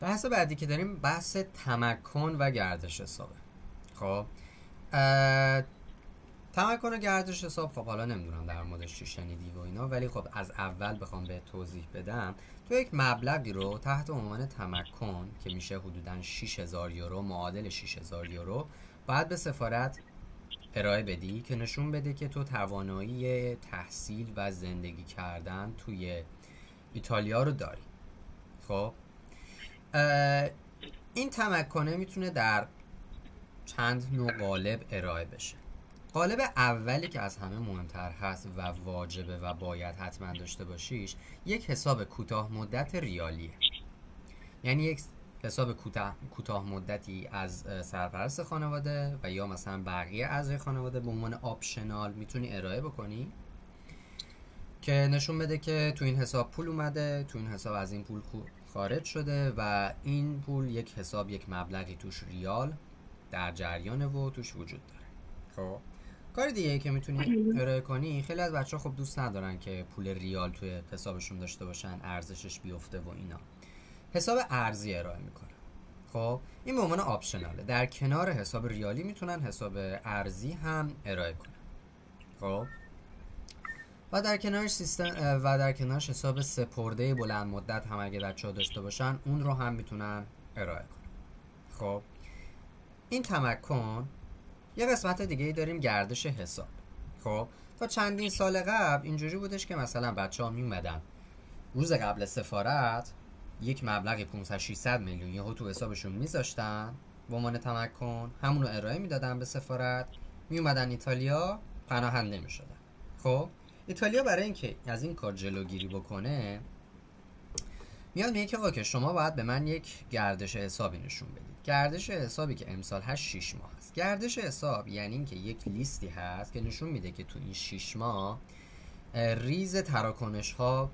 بحث بعدی که داریم بحث تمکن و گردش حسابه خب تمکن و گردش حساب خب حالا نمی‌دونم در موردش چی شنیدی و اینا ولی خب از اول بخوام به توضیح بدم تو یک مبلغی رو تحت عنوان تمکن که میشه حدودا 6000 یورو معادل 6000 یورو باید به سفارت ارائه بدی که نشون بده که تو توانایی تحصیل و زندگی کردن توی ایتالیا رو داری. خب این تمکنه می‌تونه در چند نوع قالب ارائه بشه. قالب اولی که از همه مهمتر هست و واجبه و باید حتما داشته باشیش یک حساب کوتاه مدت ریالیه. یعنی یک حساب کوتاه مدتی از سرپرست خانواده و یا مثلا بقیه اعضای خانواده به عنوان آپشنال می‌تونی ارائه بکنی که نشون بده که تو این حساب پول اومده تو این حساب از این پول خارج شده و این پول یک حساب یک مبلغی توش ریال در جریان و توش وجود داره. خب کار دیگه که می‌تونی ارائه کنی خیلی از بچه خب دوست ندارن که پول ریال توی حسابشون داشته باشن ارزشش بیفته و اینا. حساب ارزی ارائه می‌کنه خب این به عنوان آپشناله. در کنار حساب ریالی می‌تونن حساب ارزی هم ارائه کنن. خب و در کنارش سیستم و در کنارش حساب سپرده بلند مدت هم اگه بچه ها داشته باشن اون رو هم می‌تونن ارائه کنن. خب. این تمکن یه قسمت دیگه ای داریم گردش حساب. خب. تا چندین سال قبل اینجوری بودش که مثلا بچه ها می روز قبل سفارت یک مبلغ 500 600 میلیون یهو تو حسابشون میذاشتن. به عنوان تمکن همون رو ارائه می‌دادن به سفارت. می اومدن ایتالیا پناهنده می‌شدن. خب. ایتالیا برای اینکه از این کار جلوگیری بکنه میاد میگه که که شما باید به من یک گردش حسابی نشون بدید. گردش حسابی که امسال هست 6 ماه هست گردش حساب یعنی اینکه یک لیستی هست که نشون میده که تو این 6 ماه ریز تراکنش ها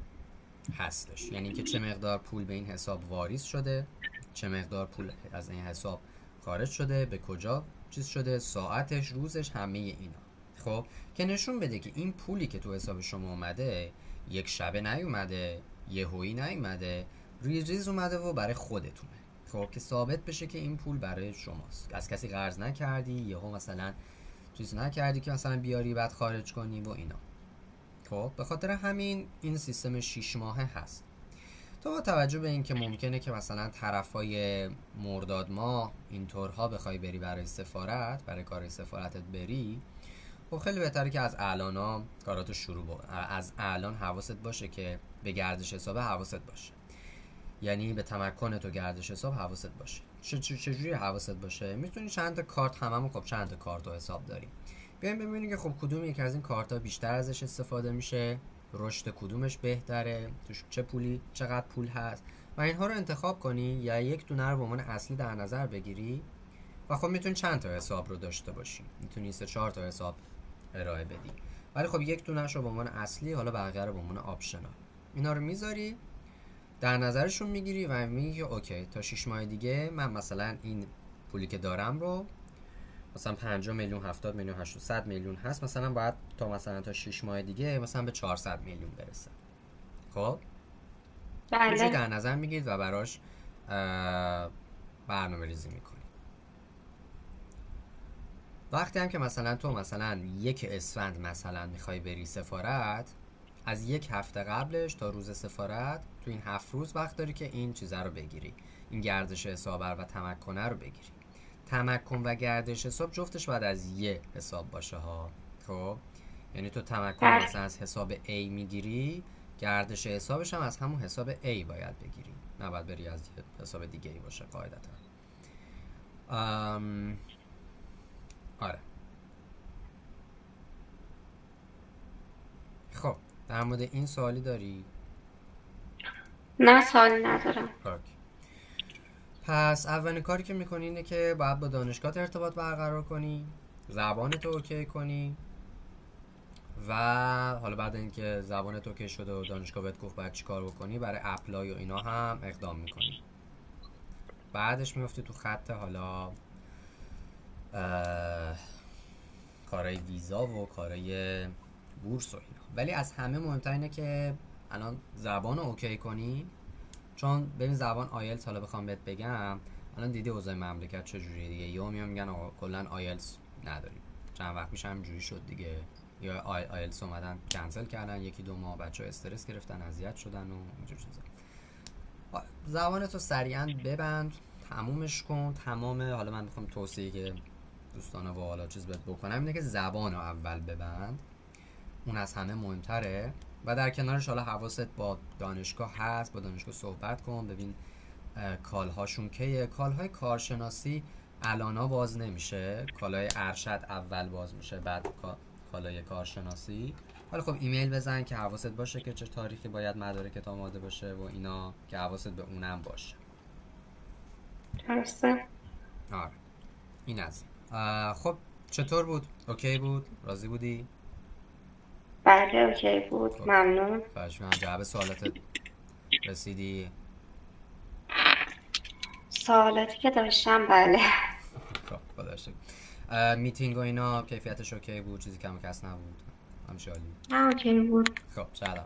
هستش. یعنی که چه مقدار پول به این حساب واریز شده چه مقدار پول از این حساب خارج شده به کجا چیز شده ساعتش روزش همه اینا. خب که نشون بده که این پولی که تو حساب شما اومده یک شبه نیومده یهویی نیومده ریز ریز اومده و برای خودتونه. خب که ثابت بشه که این پول برای شماست. از کسی قرض نکردی یهو مثلا چیز نکردی که مثلا بیاری بعد خارج کنی و اینا. خب به خاطر همین این سیستم 6 ماهه هست. تو با توجه به اینکه ممکنه که مثلا طرفای مرداد ماه اینطورها بخوای بری برای سفارت برای کار سفارتت بری خب خیلی بهتره که از الان کاراتو شروع با. از الان حواست باشه که به گردش حساب حواست باشه. یعنی به تمکن تو گردش حساب حواست باشه. چجوری حواست باشه؟ می‌تونی چند تا کارت هممون خب چند تا کارت و حساب داریم. بیایم ببینیم که خب کدوم یکی از این کارت ها بیشتر ازش استفاده میشه. رشد کدومش بهتره؟ توش چه پولی چقدر پول هست؟ و اینها رو انتخاب کنی یا یک دونه رو به عنوان اصلی در نظر بگیری. و خب می‌تونی چند تا حساب رو داشته باشی. می‌تونی سه چهار تا حساب ارائه بدی. ولی خب یک دونش رو به عنوان اصلی حالا بقیه رو به عنوان optional. اینا رو می‌ذاری در نظرشون می‌گیری و میگی okay تا 6 ماه دیگه من مثلا این پولی که دارم رو مثلا 50 میلیون 70 میلیون 800 میلیون هست مثلا باید تا مثلا تا 6 ماه دیگه مثلا به 400 میلیون برسه. خب؟ بله. در نظر می‌گیرید و براش برنامه ریزی می‌کنی وقتی هم که مثلا تو مثلا یک اسفند مثلا می‌خوای بری سفارت از یک هفته قبلش تا روز سفارت تو این هفت روز وقت داری که این چیزه رو بگیری این گردش حساب و تمکنه رو بگیری تمکن و گردش حساب جفتش باید از یه حساب باشه ها خب یعنی تو تمکن بله. مثلا از حساب A می‌گیری گردش حسابش هم از همون حساب A باید بگیری نباید بری از حساب دیگه ای باشه قاعدتا. آره. خب در مورد این سوالی داری؟ نه سوالی ندارم. پس اولین کاری که می‌کنی اینه که باید با دانشگاه ارتباط برقرار کنی زبان تو okay کنی و حالا بعد اینکه زبان تو okay شده و دانشگاه بهت گفت باید چیکار بکنی برای apply و اینا هم اقدام می‌کنی. بعدش میفتی تو خط حالا کارهای ویزا و کارهای بورس و اینا. ولی از همه مهمتر اینه که الان زبان رو okay کنی. چون ببین زبان آیلتس حالا بخوام بهت بگم الان دیدی اوضاع مملکت چجوریه دیگه؟ یا میان میگن کلا آیلتس نداریم. چند وقت میشه همینجوری شد دیگه. یا آی آیلتس اومدن کنسل کردن یکی دو ماه بچه استرس گرفتن اذیت شدن و اینجور چیزا. آ- زبانتو سریعا ببند تمومش کن. تمام حالا من می‌خوام توصیه که دوستان و حالا چیز بهت بکنم اینه که زبان رو اول ببند. اون از همه مهمتره. و در کنارش حالا حواست با دانشگاه هست با دانشگاه صحبت کن ببین call هاشون کیه. call های کارشناسی الانا باز نمیشه. call های ارشد اول باز میشه بعد کا- call های کارشناسی. حالا خب ایمیل بزن که حواست باشه که چه تاریخی باید مدارکت آماده باشه و اینا که حواست به اونم باشه. درسته. آره. این از این. خب چطور بود؟ okay بود؟ راضی بودی؟ بله okay بود. خب. ممنون. خواهش می‌کنم. جواب سوالات رسیدی؟ سوالاتی که داشتم بله. خب خدا. اه، میتینگ و اینا کیفیتش okay بود؟ چیزی کم کس نبود. همیشه عالی نه okay بود. خب چرا